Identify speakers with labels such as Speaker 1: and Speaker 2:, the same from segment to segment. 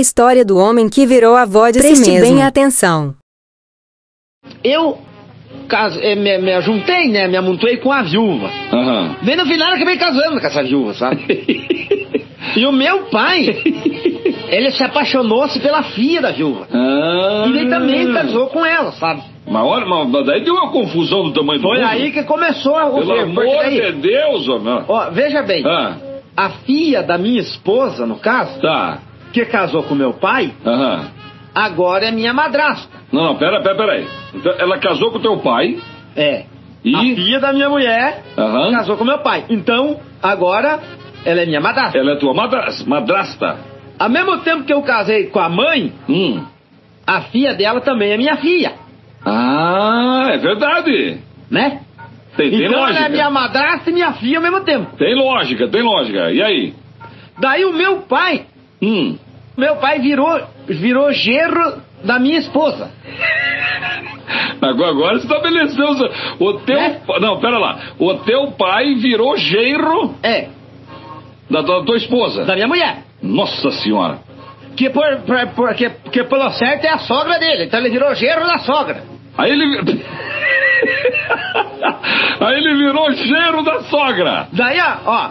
Speaker 1: A história do homem que virou avó de
Speaker 2: Preste
Speaker 1: si mesmo.
Speaker 2: bem
Speaker 1: atenção.
Speaker 3: Eu eh, me, me ajuntei, né? Me amontoei com a viúva.
Speaker 4: Aham.
Speaker 3: Bem no final eu acabei casando com essa viúva, sabe? e o meu pai, ele se apaixonou-se pela filha da viúva.
Speaker 4: Ah.
Speaker 3: E ele também casou com ela, sabe?
Speaker 4: Mas olha, mas daí deu uma confusão do tamanho do
Speaker 3: Foi aí que começou a
Speaker 4: Pelo amor
Speaker 3: daí-
Speaker 4: de Deus, meu.
Speaker 3: Ó, veja bem,
Speaker 4: Ah,
Speaker 3: a filha da minha esposa, no caso,
Speaker 4: tá.
Speaker 3: Que casou com meu pai,
Speaker 4: Aham.
Speaker 3: agora é minha madrasta.
Speaker 4: Não, não, pera, pera, pera aí. Então, ela casou com teu pai
Speaker 3: É.
Speaker 4: e...
Speaker 3: A filha da minha mulher
Speaker 4: Aham.
Speaker 3: casou com meu pai. Então, agora, ela é minha madrasta.
Speaker 4: Ela é tua madras- madrasta.
Speaker 3: Ao mesmo tempo que eu casei com a mãe,
Speaker 4: Hum.
Speaker 3: a filha dela também é minha filha,
Speaker 4: Ah, é verdade.
Speaker 3: né?
Speaker 4: Tem, tem
Speaker 3: então
Speaker 4: lógica.
Speaker 3: ela é minha madrasta e minha filha ao mesmo tempo.
Speaker 4: Tem lógica, tem lógica. E aí?
Speaker 3: Daí o meu pai,
Speaker 4: Hum.
Speaker 3: meu pai virou, virou gerro da minha esposa.
Speaker 4: Agora, agora estabeleceu o o teu. Pa- Não, pera lá. O teu pai virou genro
Speaker 3: É,
Speaker 4: da, da tua esposa.
Speaker 3: da minha mulher.
Speaker 4: Nossa senhora.
Speaker 3: Que por, por, por- que, que pelo certo é a sogra dele. Então ele virou gerro da sogra.
Speaker 4: Aí ele. Aí ele virou genro da sogra.
Speaker 3: Daí, ó, ó.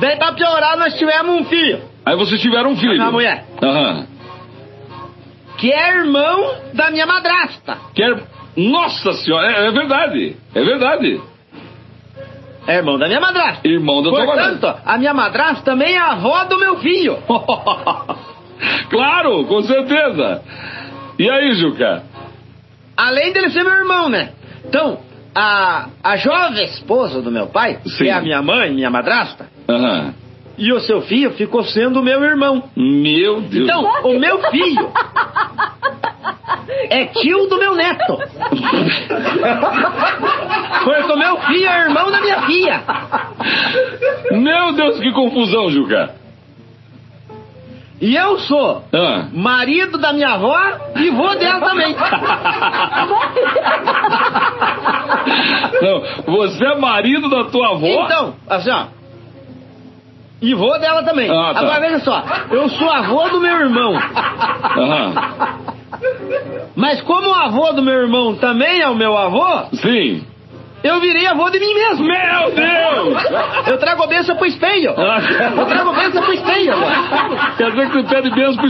Speaker 3: Daí pra piorar, nós tivemos um filho.
Speaker 4: Aí vocês tiveram um filho.
Speaker 3: Da mulher.
Speaker 4: Aham.
Speaker 3: Que é irmão da minha madrasta.
Speaker 4: Quer. Nossa senhora, é, é verdade. É verdade.
Speaker 3: É irmão da minha madrasta.
Speaker 4: Irmão da tua
Speaker 3: Portanto,
Speaker 4: madrasta.
Speaker 3: a minha madrasta também é a avó do meu filho.
Speaker 4: claro, com certeza. E aí, Juca?
Speaker 3: Além dele ser meu irmão, né? Então, a, a jovem esposa do meu pai,
Speaker 4: Sim.
Speaker 3: que é a minha mãe, minha madrasta,
Speaker 4: Aham.
Speaker 3: E o seu filho ficou sendo meu irmão.
Speaker 4: Meu Deus.
Speaker 3: Então, o meu filho é tio do meu neto. Porque o meu filho é irmão da minha filha.
Speaker 4: Meu Deus, que confusão, Juca.
Speaker 3: E eu sou
Speaker 4: Ah.
Speaker 3: marido da minha avó e vô dela também.
Speaker 4: Não, você é marido da tua avó?
Speaker 3: Então, assim, ó. E vô dela também.
Speaker 4: Ah, tá.
Speaker 3: Agora veja só, eu sou avô do meu irmão.
Speaker 4: Aham.
Speaker 3: Mas como o avô do meu irmão também é o meu avô,
Speaker 4: Sim.
Speaker 3: eu virei avô de mim mesmo.
Speaker 4: Meu Deus!
Speaker 3: Eu trago a benção pro espelho.
Speaker 4: Ah.
Speaker 3: Eu trago a benção pro espelho.
Speaker 4: Quer dizer que você pede bênção pro